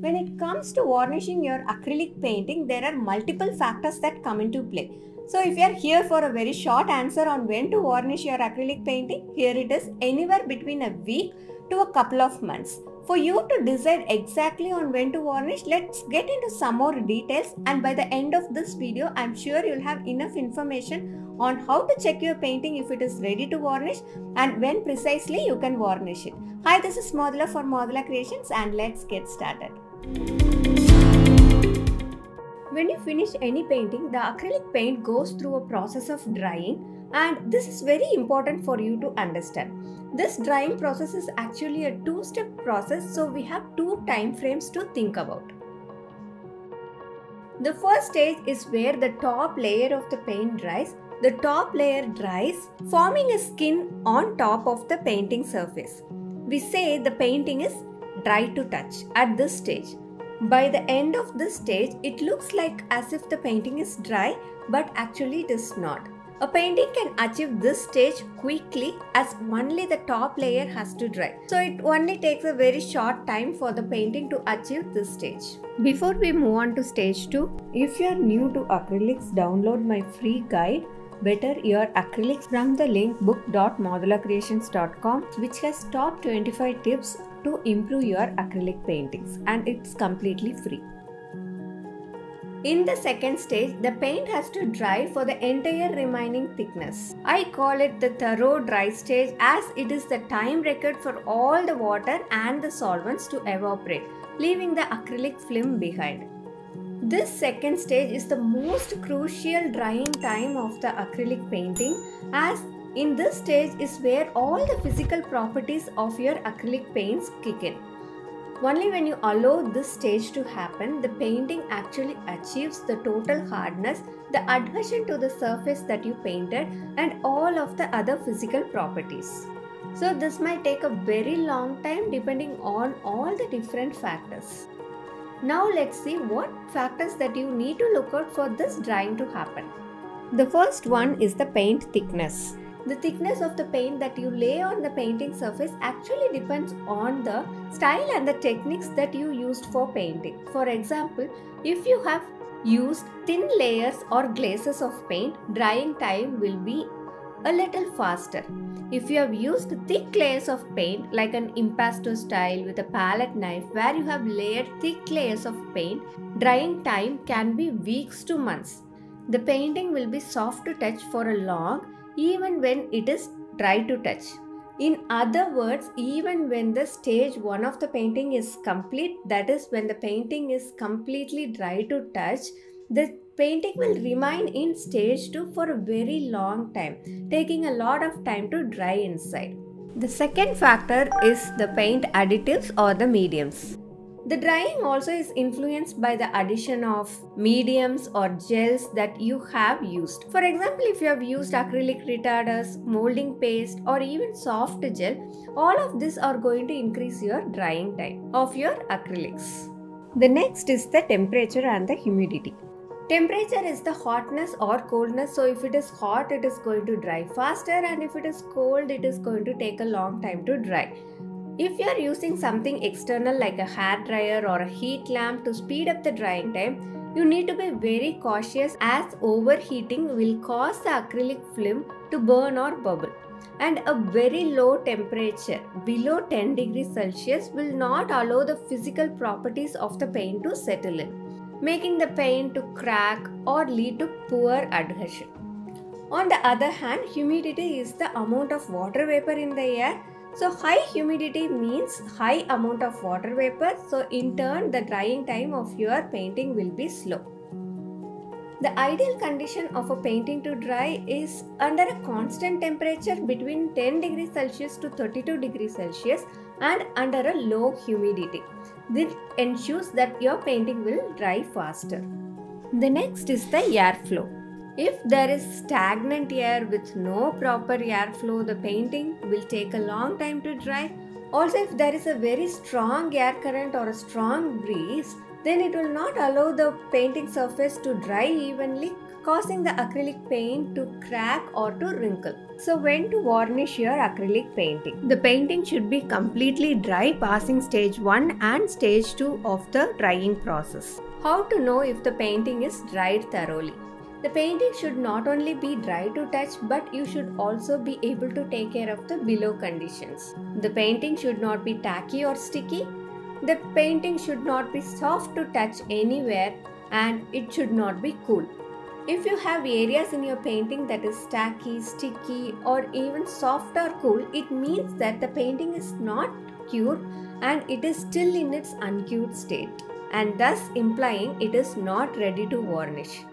When it comes to varnishing your acrylic painting, there are multiple factors that come into play. So, if you are here for a very short answer on when to varnish your acrylic painting, here it is anywhere between a week to a couple of months. For you to decide exactly on when to varnish, let's get into some more details and by the end of this video, I'm sure you'll have enough information on how to check your painting if it is ready to varnish and when precisely you can varnish it. Hi, this is Madhula for Madhula Creations and let's get started. When you finish any painting, the acrylic paint goes through a process of drying and this is very important for you to understand. This drying process is actually a two-step process so we have two time frames to think about. The first stage is where the top layer of the paint dries. The top layer dries, forming a skin on top of the painting surface. We say the painting is dry to touch at this stage. By the end of this stage, it looks like as if the painting is dry, but actually it is not. A painting can achieve this stage quickly as only the top layer has to dry. So it only takes a very short time for the painting to achieve this stage. Before we move on to stage 2, if you are new to acrylics, download my free guide Better Your Acrylics from the link book.madhulacreations.com which has top 25 tips to improve your acrylic paintings and it's completely free. In the second stage, the paint has to dry for the entire remaining thickness. I call it the thorough dry stage as it is the time record for all the water and the solvents to evaporate, leaving the acrylic film behind. This second stage is the most crucial drying time of the acrylic painting as in this stage is where all the physical properties of your acrylic paints kick in. Only when you allow this stage to happen, the painting actually achieves the total hardness, the adhesion to the surface that you painted and all of the other physical properties. So this might take a very long time depending on all the different factors. Now let's see what factors that you need to look out for this drying to happen. The first one is the paint thickness. The thickness of the paint that you lay on the painting surface actually depends on the style and the techniques that you used for painting. For example, if you have used thin layers or glazes of paint, drying time will be a little faster. If you have used thick layers of paint like an impasto style with a palette knife where you have layered thick layers of paint, drying time can be weeks to months. The painting will be soft to touch for a long even when it is dry to touch. In other words, even when the stage 1 of the painting is complete, that is when the painting is completely dry to touch, the painting will remain in stage 2 for a very long time, taking a lot of time to dry inside. The second factor is the paint additives or the mediums. The drying also is influenced by the addition of mediums or gels that you have used. For example, if you have used acrylic retarders, molding paste or even soft gel, all of these are going to increase your drying time of your acrylics. The next is the temperature and the humidity. Temperature is the hotness or coldness. So if it is hot, it is going to dry faster and if it is cold, it is going to take a long time to dry. If you are using something external like a hair dryer or a heat lamp to speed up the drying time, you need to be very cautious as overheating will cause the acrylic film to burn or bubble. And a very low temperature below 10 degrees Celsius will not allow the physical properties of the paint to settle in making the paint to crack or lead to poor adhesion. On the other hand, humidity is the amount of water vapor in the air. So high humidity means high amount of water vapor. So in turn, the drying time of your painting will be slow. The ideal condition of a painting to dry is under a constant temperature between 10 degrees Celsius to 32 degrees Celsius and under a low humidity. This ensures that your painting will dry faster. The next is the airflow. If there is stagnant air with no proper airflow, the painting will take a long time to dry. Also, if there is a very strong air current or a strong breeze, then it will not allow the painting surface to dry evenly, causing the acrylic paint to crack or to wrinkle. So when to varnish your acrylic painting? The painting should be completely dry passing stage 1 and stage 2 of the drying process. How to know if the painting is dried thoroughly? The painting should not only be dry to touch but you should also be able to take care of the below conditions. The painting should not be tacky or sticky. The painting should not be soft to touch anywhere and it should not be cool. If you have areas in your painting that is tacky, sticky or even soft or cool, it means that the painting is not cured and it is still in its uncured state and thus implying it is not ready to varnish.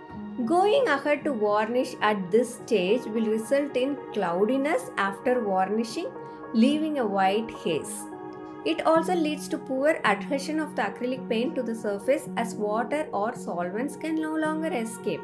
Going ahead to varnish at this stage will result in cloudiness after varnishing, leaving a white haze. It also leads to poor adhesion of the acrylic paint to the surface as water or solvents can no longer escape.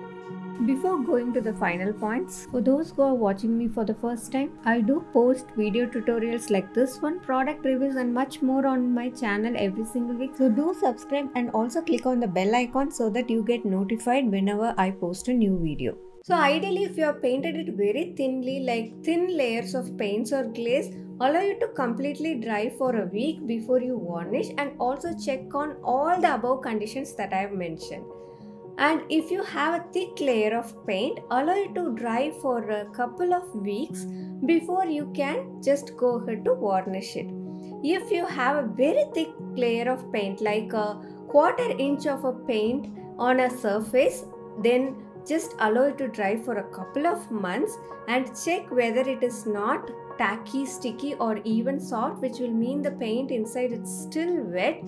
Before going to the final points, for those who are watching me for the first time, I do post video tutorials like this one, product reviews and much more on my channel every single week. So do subscribe and also click on the bell icon so that you get notified whenever I post a new video. So ideally if you have painted it very thinly like thin layers of paints or glaze, allow it to completely dry for a week before you varnish and also check on all the above conditions that I have mentioned. And if you have a thick layer of paint allow it to dry for a couple of weeks before you can just go ahead to varnish it. If you have a very thick layer of paint like a quarter inch of a paint on a surface then just allow it to dry for a couple of months and check whether it is not tacky sticky or even soft which will mean the paint inside is still wet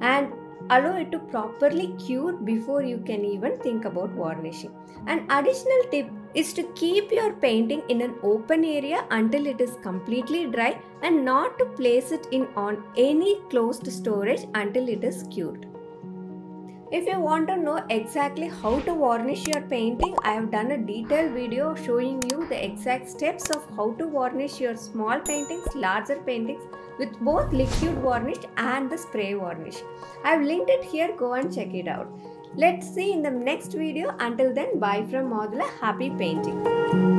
and allow it to properly cure before you can even think about varnishing. An additional tip is to keep your painting in an open area until it is completely dry and not to place it in on any closed storage until it is cured. If you want to know exactly how to varnish your painting, I have done a detailed video showing you the exact steps of how to varnish your small paintings, larger paintings with both liquid varnish and the spray varnish. I have linked it here, go and check it out. Let's see in the next video. Until then, bye from Madhula. Happy painting.